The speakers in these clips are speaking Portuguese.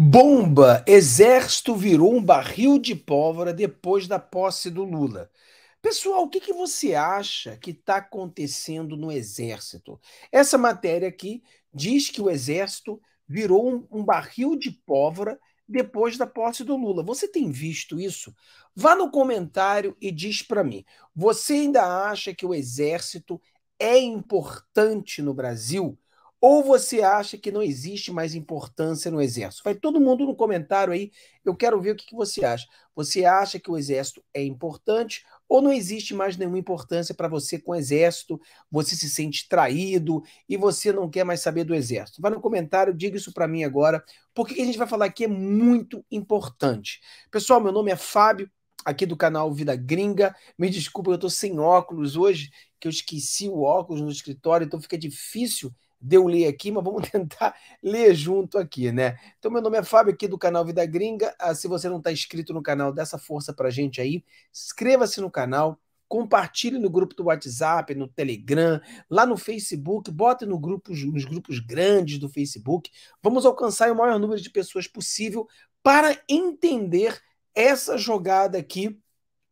Bomba! Exército virou um barril de pólvora depois da posse do Lula. Pessoal, o que, que você acha que está acontecendo no Exército? Essa matéria aqui diz que o Exército virou um, um barril de pólvora depois da posse do Lula. Você tem visto isso? Vá no comentário e diz para mim: você ainda acha que o Exército é importante no Brasil? Ou você acha que não existe mais importância no Exército? Vai todo mundo no comentário aí, eu quero ver o que você acha. Você acha que o Exército é importante ou não existe mais nenhuma importância para você com o Exército? Você se sente traído e você não quer mais saber do Exército? Vai no comentário, diga isso para mim agora, porque que a gente vai falar aqui é muito importante. Pessoal, meu nome é Fábio, aqui do canal Vida Gringa. Me desculpa, eu estou sem óculos hoje, que eu esqueci o óculos no escritório, então fica difícil deu ler aqui, mas vamos tentar ler junto aqui, né? Então, meu nome é Fábio, aqui do canal Vida Gringa. Ah, se você não está inscrito no canal, dá essa força pra gente aí. Inscreva-se no canal, compartilhe no grupo do WhatsApp, no Telegram, lá no Facebook, bote no grupo, nos grupos grandes do Facebook. Vamos alcançar o maior número de pessoas possível para entender essa jogada aqui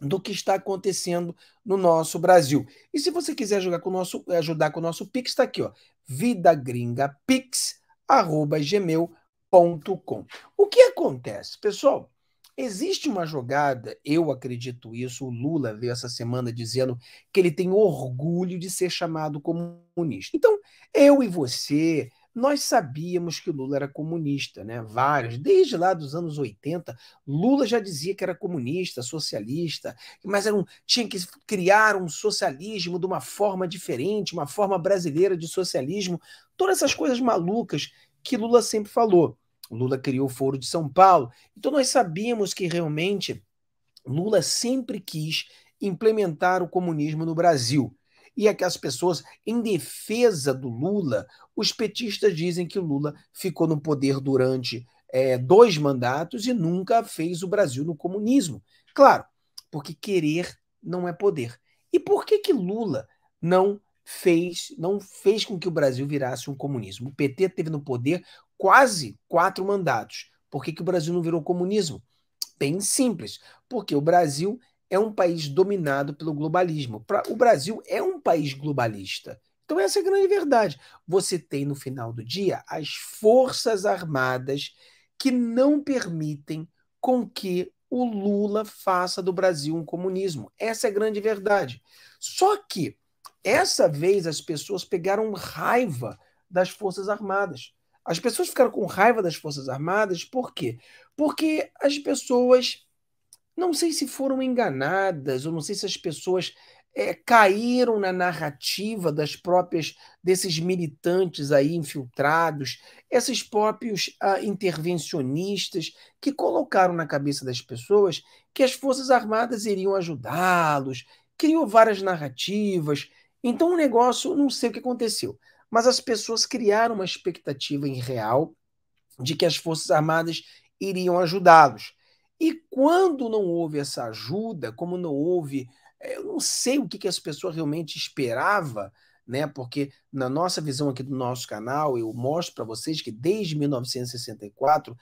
do que está acontecendo no nosso Brasil. E se você quiser jogar com o nosso, ajudar com o nosso Pix, está aqui, ó, vidagringapix@gmail.com. O que acontece, pessoal? Existe uma jogada, eu acredito isso, o Lula veio essa semana dizendo que ele tem orgulho de ser chamado comunista. Então, eu e você, nós sabíamos que Lula era comunista, né? Vários, desde lá dos anos 80, Lula já dizia que era comunista, socialista, mas era um, tinha que criar um socialismo de uma forma diferente, uma forma brasileira de socialismo, todas essas coisas malucas que Lula sempre falou. Lula criou o Foro de São Paulo. Então nós sabíamos que realmente Lula sempre quis implementar o comunismo no Brasil e é que as pessoas, em defesa do Lula, os petistas dizem que Lula ficou no poder durante é, dois mandatos e nunca fez o Brasil no comunismo. Claro, porque querer não é poder. E por que que Lula não fez, não fez com que o Brasil virasse um comunismo? O PT teve no poder quase quatro mandatos. Por que, que o Brasil não virou comunismo? Bem simples, porque o Brasil é um país dominado pelo globalismo. O Brasil é um país globalista. Então, essa é a grande verdade. Você tem, no final do dia, as forças armadas que não permitem com que o Lula faça do Brasil um comunismo. Essa é a grande verdade. Só que, essa vez, as pessoas pegaram raiva das Forças Armadas. As pessoas ficaram com raiva das Forças Armadas, por quê? Porque as pessoas não sei se foram enganadas, ou não sei se as pessoas é, caíram na narrativa das próprias desses militantes aí infiltrados, esses próprios ah, intervencionistas que colocaram na cabeça das pessoas que as forças armadas iriam ajudá-los, criou várias narrativas. Então o negócio, não sei o que aconteceu, mas as pessoas criaram uma expectativa irreal de que as forças armadas iriam ajudá-los. E quando não houve essa ajuda, como não houve, eh, eu não sei o que, que as pessoas realmente esperavam, né? Porque na nossa visão aqui do nosso canal, eu mostro para vocês que desde 1964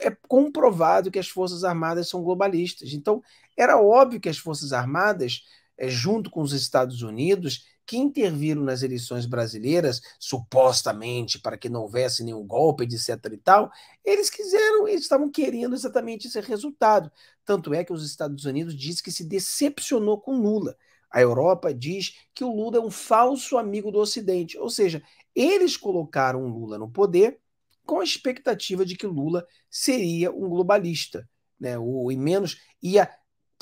é comprovado que as Forças Armadas são globalistas. Então, era óbvio que as Forças Armadas, eh, junto com os Estados Unidos, que interviram nas eleições brasileiras, supostamente para que não houvesse nenhum golpe, etc. e tal, eles quiseram, eles estavam querendo exatamente esse resultado. Tanto é que os Estados Unidos diz que se decepcionou com Lula. A Europa diz que o Lula é um falso amigo do Ocidente. Ou seja, eles colocaram Lula no poder com a expectativa de que Lula seria um globalista, né? Ou em menos ia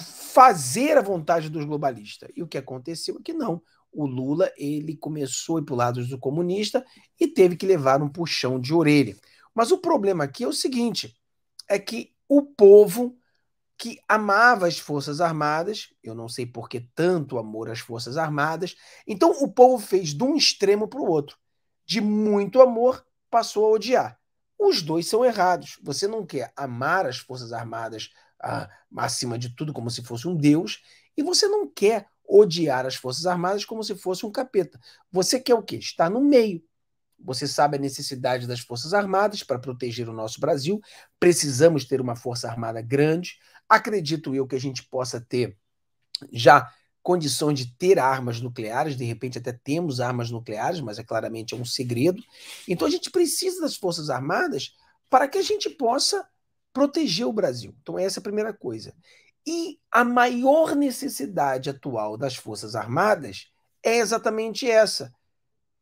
fazer a vontade dos globalistas. E o que aconteceu é que não o Lula ele começou a ir para lado do comunista e teve que levar um puxão de orelha. Mas o problema aqui é o seguinte: é que o povo que amava as Forças Armadas, eu não sei por que tanto amor às Forças Armadas, então o povo fez de um extremo para o outro. De muito amor, passou a odiar. Os dois são errados. Você não quer amar as Forças Armadas ah, acima de tudo, como se fosse um Deus, e você não quer odiar as Forças Armadas como se fosse um capeta. Você quer o quê? Estar no meio. Você sabe a necessidade das Forças Armadas para proteger o nosso Brasil. Precisamos ter uma Força Armada grande. Acredito eu que a gente possa ter já condições de ter armas nucleares, de repente até temos armas nucleares, mas é claramente é um segredo. Então a gente precisa das Forças Armadas para que a gente possa proteger o Brasil. Então essa é a primeira coisa. E a maior necessidade atual das Forças Armadas é exatamente essa: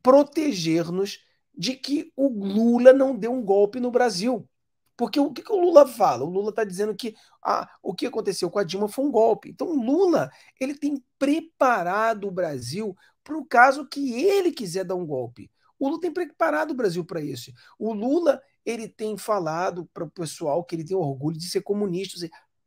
proteger-nos de que o Lula não dê um golpe no Brasil. Porque o que, que o Lula fala? O Lula está dizendo que ah, o que aconteceu com a Dilma foi um golpe. Então, o Lula ele tem preparado o Brasil para o caso que ele quiser dar um golpe. O Lula tem preparado o Brasil para isso. O Lula ele tem falado para o pessoal que ele tem orgulho de ser comunista,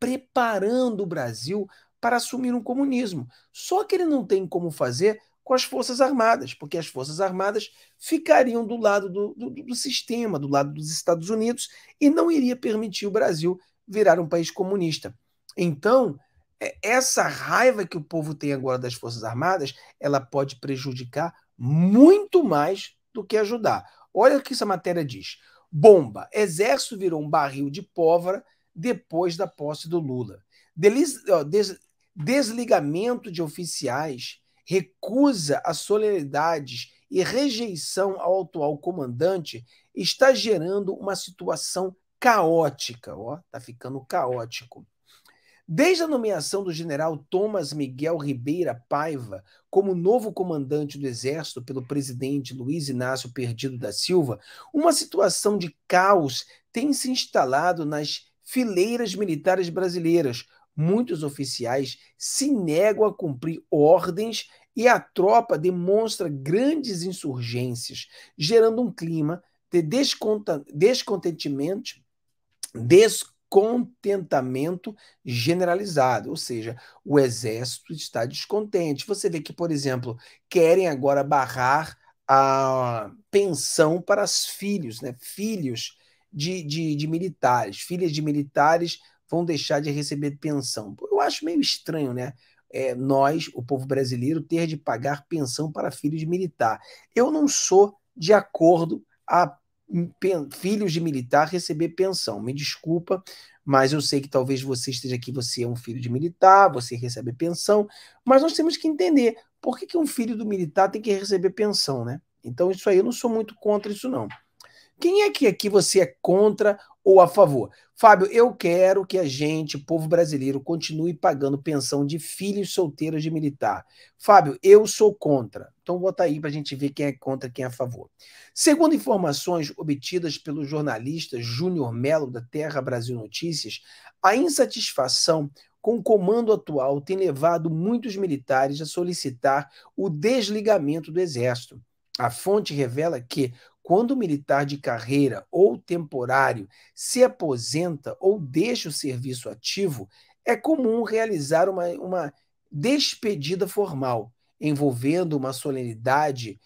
preparando o Brasil para assumir um comunismo. Só que ele não tem como fazer com as Forças Armadas, porque as Forças Armadas ficariam do lado do, do, do, sistema, do lado dos Estados Unidos, e não iria permitir o Brasil virar um país comunista. Então, é, essa raiva que o povo tem agora das Forças Armadas, ela pode prejudicar muito mais do que ajudar. Olha o que essa matéria diz. Bomba. Exército virou um barril de pólvora depois da posse do Lula. Desligamento de oficiais recusa a solenidades e rejeição ao atual comandante está gerando uma situação caótica, ó, tá ficando caótico. Desde a nomeação do general Thomas Miguel Ribeira Paiva como novo comandante do Exército pelo presidente Luiz Inácio Perdido da Silva, uma situação de caos tem se instalado nas fileiras militares brasileiras, muitos oficiais se negam a cumprir ordens e a tropa demonstra grandes insurgências, gerando um clima de descontentamento, descontentamento generalizado, ou seja, o exército está descontente. Você vê que, por exemplo, querem agora barrar a pensão para os filhos, né? Filhos de, de, de militares, filhas de militares vão deixar de receber pensão. Eu acho meio estranho, né? É, nós, o povo brasileiro, ter de pagar pensão para filhos de militar. Eu não sou de acordo a filhos de militar receber pensão. Me desculpa, mas eu sei que talvez você esteja aqui, você é um filho de militar, você recebe pensão, mas nós temos que entender por que, que um filho do militar tem que receber pensão, né? Então, isso aí eu não sou muito contra isso, não. Quem é que aqui você é contra ou a favor? Fábio, eu quero que a gente, povo brasileiro, continue pagando pensão de filhos solteiros de militar. Fábio, eu sou contra. Então bota aí para a gente ver quem é contra quem é a favor. Segundo informações obtidas pelo jornalista Júnior Melo da Terra Brasil Notícias, a insatisfação com o comando atual tem levado muitos militares a solicitar o desligamento do exército. A fonte revela que, quando o militar de carreira ou temporário se aposenta ou deixa o serviço ativo, é comum realizar uma, uma despedida formal, envolvendo uma solenidade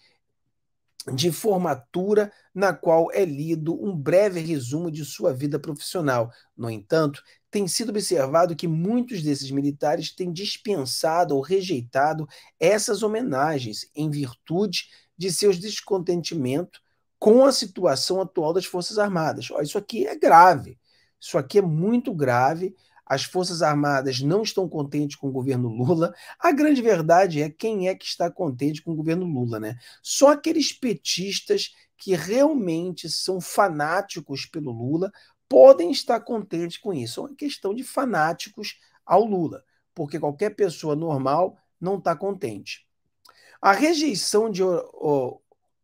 de formatura na qual é lido um breve resumo de sua vida profissional. No entanto, tem sido observado que muitos desses militares têm dispensado ou rejeitado essas homenagens em virtude de seus descontentimentos com a situação atual das Forças Armadas. Ó, isso aqui é grave. Isso aqui é muito grave. As Forças Armadas não estão contentes com o governo Lula. A grande verdade é quem é que está contente com o governo Lula, né? Só aqueles petistas que realmente são fanáticos pelo Lula podem estar contentes com isso. É uma questão de fanáticos ao Lula, porque qualquer pessoa normal não está contente. A rejeição de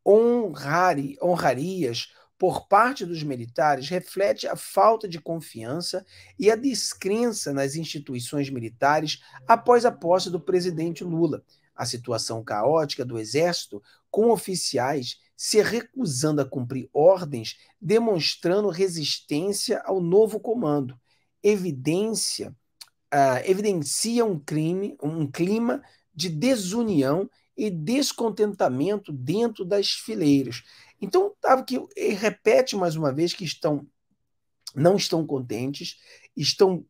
honrari, honrarias por parte dos militares reflete a falta de confiança e a descrença nas instituições militares após a posse do presidente Lula. A situação caótica do Exército, com oficiais se recusando a cumprir ordens, demonstrando resistência ao novo comando, evidência, uh, evidencia um, crime, um clima de desunião e descontentamento dentro das fileiras. Então, tava que repete mais uma vez que estão não estão contentes, estão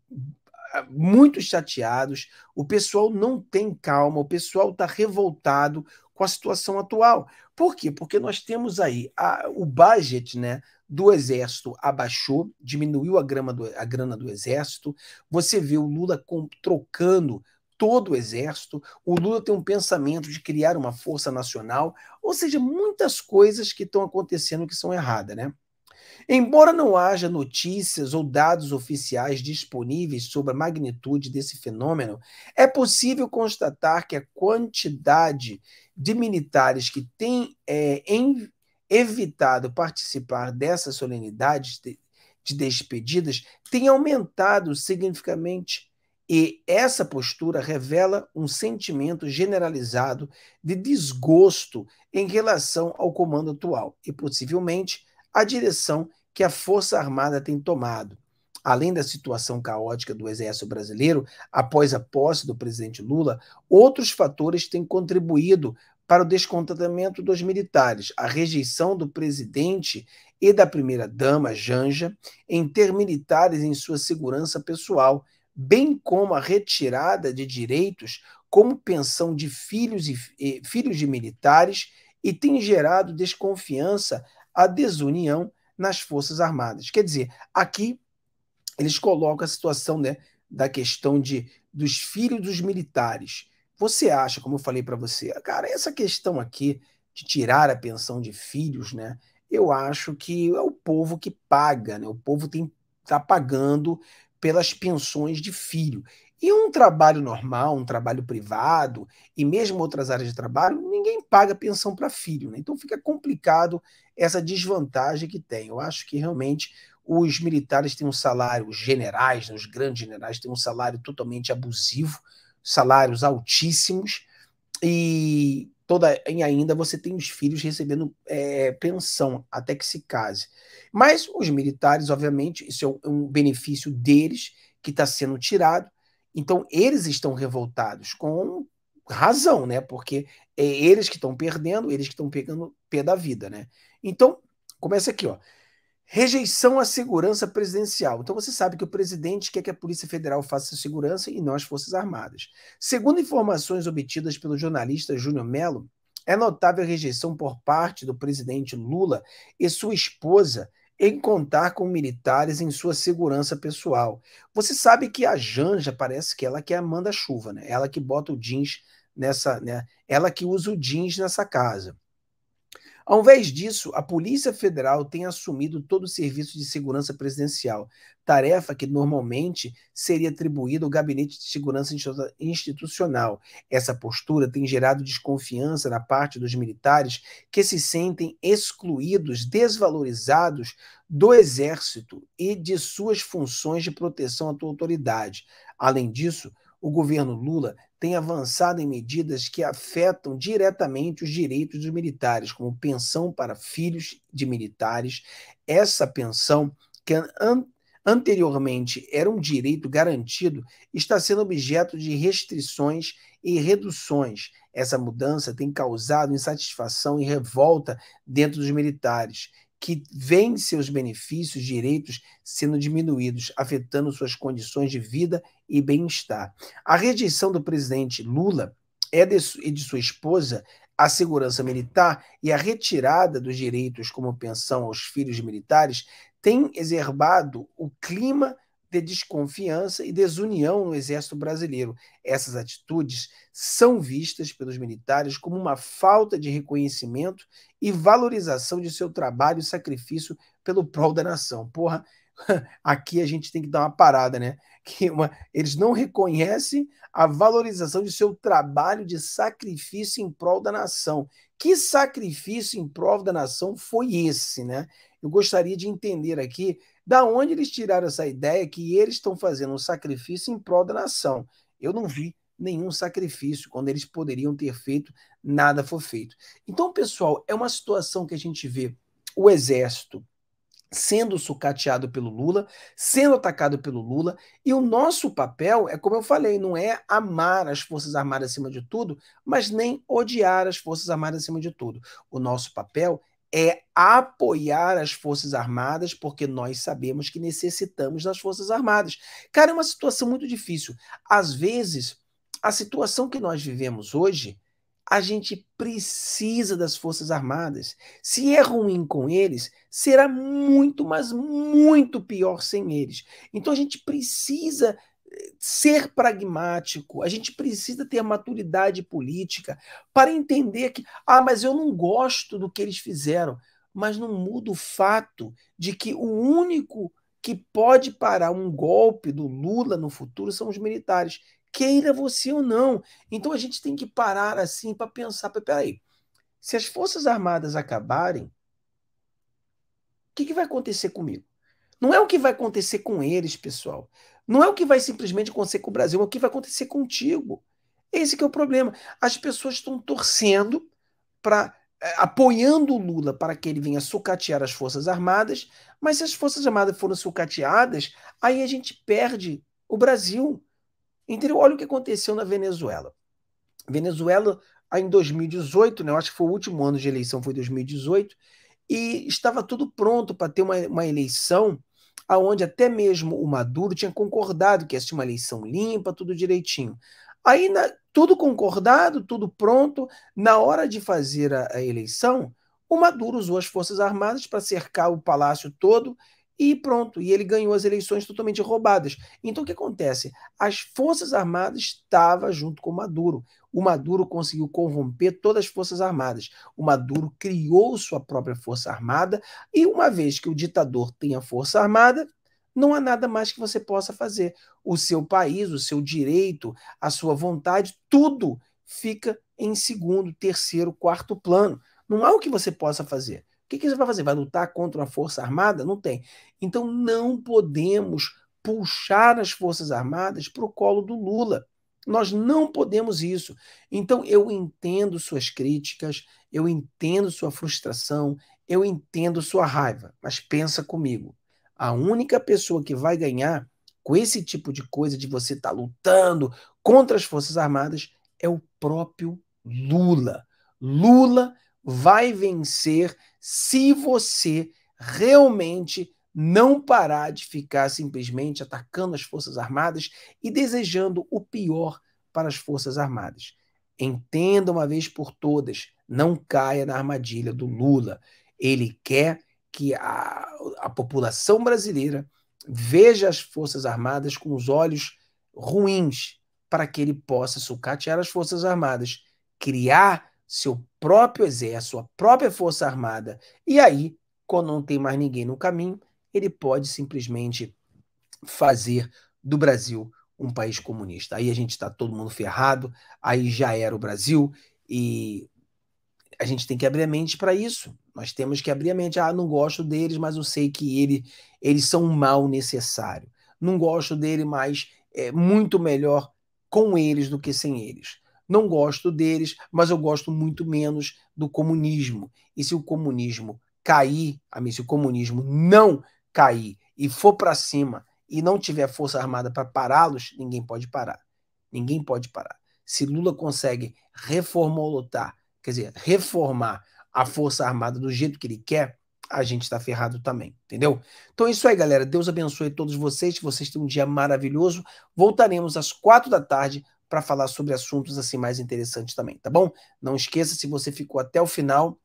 ah, muito chateados, o pessoal não tem calma, o pessoal está revoltado com a situação atual. Por quê? Porque nós temos aí a, o budget né, do Exército abaixou, diminuiu a, grama do, a grana do Exército. Você vê o Lula com, trocando todo o Exército. O Lula tem um pensamento de criar uma força nacional. Ou seja, muitas coisas que estão acontecendo que são erradas, né? Embora não haja notícias ou dados oficiais disponíveis sobre a magnitude desse fenômeno, é possível constatar que a quantidade de militares que têm é, evitado participar dessas solenidades de, de despedidas tem aumentado significativamente. E essa postura revela um sentimento generalizado de desgosto em relação ao comando atual e, possivelmente, a direção que a Força Armada tem tomado. Além da situação caótica do Exército Brasileiro após a posse do presidente Lula, outros fatores têm contribuído para o descontentamento dos militares, a rejeição do presidente e da primeira-dama, Janja, em ter militares em sua segurança pessoal, bem como a retirada de direitos como pensão de filhos, e, filhos de militares e tem gerado desconfiança a desunião nas Forças Armadas. Quer dizer, aqui eles colocam a situação né, da questão de, dos filhos dos militares. Você acha, como eu falei para você, cara, essa questão aqui de tirar a pensão de filhos, né? Eu acho que é o povo que paga, né? O povo tem tá pagando pelas pensões de filho. E um trabalho normal, um trabalho privado, e mesmo outras áreas de trabalho, ninguém paga pensão para filho. Né? Então fica complicado essa desvantagem que tem. Eu acho que realmente os militares têm um salário, os generais, né, os grandes generais, têm um salário totalmente abusivo, salários altíssimos, e toda e ainda você tem os filhos recebendo é, pensão até que se case. Mas os militares, obviamente, isso é um, um benefício deles que está sendo tirado. Então eles estão revoltados com razão, né? Porque é eles que estão perdendo, eles que estão pegando pé da vida, né? Então começa aqui, ó. Rejeição à segurança presidencial. Então você sabe que o presidente quer que a Polícia Federal faça segurança e não as Forças Armadas. Segundo informações obtidas pelo jornalista Júnior Melo, é notável a rejeição por parte do presidente Lula e sua esposa em contar com militares em sua segurança pessoal. Você sabe que a Janja parece que ela que é a manda-chuva, né? Ela que bota o jeans nessa, né? Ela que usa o jeans nessa casa. Ao invés disso, a Polícia Federal tem assumido todo o serviço de segurança presidencial, tarefa que normalmente seria atribuída ao Gabinete de Segurança Institucional. Essa postura tem gerado desconfiança na parte dos militares que se sentem excluídos, desvalorizados do Exército e de suas funções de proteção à tua autoridade. Além disso, o governo Lula tem avançado em medidas que afetam diretamente os direitos dos militares, como pensão para filhos de militares. Essa pensão, que an anteriormente era um direito garantido, está sendo objeto de restrições e reduções. Essa mudança tem causado insatisfação e revolta dentro dos militares que veem seus benefícios, direitos sendo diminuídos, afetando suas condições de vida e bem-estar. A rejeição do presidente Lula é de, e de sua esposa à segurança militar e a retirada dos direitos como pensão aos filhos de militares tem exacerbado o clima de desconfiança e desunião no exército brasileiro. Essas atitudes são vistas pelos militares como uma falta de reconhecimento e valorização de seu trabalho e sacrifício pelo prol da nação. Porra, aqui a gente tem que dar uma parada, né? Que uma, eles não reconhecem a valorização de seu trabalho de sacrifício em prol da nação. Que sacrifício em prol da nação foi esse, né? Eu gostaria de entender aqui da onde eles tiraram essa ideia que eles estão fazendo um sacrifício em prol da nação. Eu não vi nenhum sacrifício quando eles poderiam ter feito, nada foi feito. Então, pessoal, é uma situação que a gente vê o exército sendo sucateado pelo Lula, sendo atacado pelo Lula, e o nosso papel é, como eu falei, não é amar as Forças Armadas acima de tudo, mas nem odiar as Forças Armadas acima de tudo. O nosso papel é apoiar as Forças Armadas, porque nós sabemos que necessitamos das Forças Armadas. Cara, é uma situação muito difícil. Às vezes, a situação que nós vivemos hoje A gente precisa das Forças Armadas. Se é ruim com eles, será muito, mas muito pior sem eles. Então a gente precisa ser pragmático, a gente precisa ter maturidade política para entender que, ah, mas eu não gosto do que eles fizeram, mas não muda o fato de que o único que pode parar um golpe do Lula no futuro são os militares queira você ou não. Então a gente tem que parar assim para pensar, peraí, se as Forças Armadas acabarem, o que, que vai acontecer comigo? Não é o que vai acontecer com eles, pessoal. Não é o que vai simplesmente acontecer com o Brasil, é o que vai acontecer contigo. Esse é o problema. As pessoas estão torcendo para é, apoiando o Lula para que ele venha sucatear as Forças Armadas, mas se as Forças Armadas forem sucateadas, aí a gente perde o Brasil. Entendeu? Olha o que aconteceu na Venezuela. Venezuela, em 2018, né, eu acho que foi o último ano de eleição, foi 2018, e estava tudo pronto para ter uma, uma eleição aonde até mesmo o Maduro tinha concordado que ia ser uma eleição limpa, tudo direitinho. Aí, na, tudo concordado, tudo pronto, na hora de fazer a, a eleição, o Maduro usou as Forças Armadas para cercar o palácio todo e pronto, e ele ganhou as eleições totalmente roubadas. Então o que acontece? As Forças Armadas estavam junto com o Maduro. O Maduro conseguiu corromper todas as Forças Armadas. O Maduro criou sua própria Força Armada, e uma vez que o ditador tem a Força Armada, não há nada mais que você possa fazer. O seu país, o seu direito, a sua vontade, tudo fica em segundo, terceiro, quarto plano. Não há o que você possa fazer. O que, que você vai fazer? Vai lutar contra uma força armada? Não tem. Então não podemos puxar as Forças Armadas para o colo do Lula. Nós não podemos isso. Então eu entendo suas críticas, eu entendo sua frustração, eu entendo sua raiva, mas pensa comigo. A única pessoa que vai ganhar com esse tipo de coisa de você estar tá lutando contra as Forças Armadas é o próprio Lula. Lula vai vencer se você realmente não parar de ficar simplesmente atacando as Forças Armadas e desejando o pior para as Forças Armadas. Entenda uma vez por todas, não caia na armadilha do Lula. Ele quer que a, a população brasileira veja as Forças Armadas com os olhos ruins, para que ele possa sucatear as Forças Armadas, criar seu próprio exército, sua própria força armada. E aí, quando não tem mais ninguém no caminho, ele pode simplesmente fazer do Brasil um país comunista. Aí a gente está todo mundo ferrado, aí já era o Brasil e a gente tem que abrir a mente para isso. Nós temos que abrir a mente. Ah, não gosto deles, mas eu sei que ele, eles são um mal necessário. Não gosto dele, mas é muito melhor com eles do que sem eles. Não gosto deles, mas eu gosto muito menos do comunismo. E se o comunismo cair, se o comunismo não cair e for para cima e não tiver força armada para pará-los, ninguém pode parar. Ninguém pode parar. Se Lula consegue reformular, quer dizer, reformar a força armada do jeito que ele quer, a gente está ferrado também, entendeu? Então é isso aí, galera. Deus abençoe todos vocês. Vocês tenham um dia maravilhoso. Voltaremos às quatro da tarde para falar sobre assuntos assim mais interessantes também, tá bom? Não esqueça, se você ficou até o final,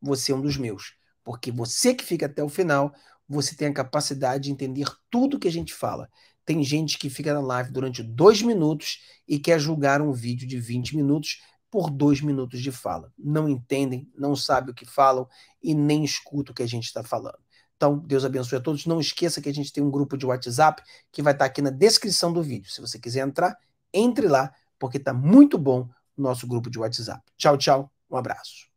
você é um dos meus. Porque você que fica até o final, você tem a capacidade de entender tudo que a gente fala. Tem gente que fica na live durante dois minutos e quer julgar um vídeo de 20 minutos por dois minutos de fala. Não entendem, não sabem o que falam e nem escutam o que a gente está falando. Então, Deus abençoe a todos. Não esqueça que a gente tem um grupo de WhatsApp que vai estar tá aqui na descrição do vídeo. Se você quiser entrar, entre lá, porque está muito bom o nosso grupo de WhatsApp. Tchau, tchau, um abraço.